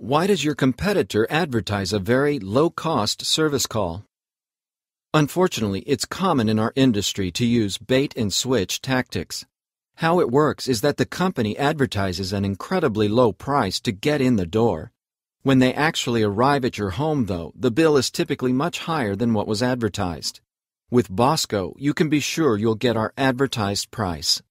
Why does your competitor advertise a very low cost service call? Unfortunately, it's common in our industry to use bait and switch tactics. How it works is that the company advertises an incredibly low price to get in the door. When they actually arrive at your home, though, the bill is typically much higher than what was advertised. With Bosco, you can be sure you'll get our advertised price.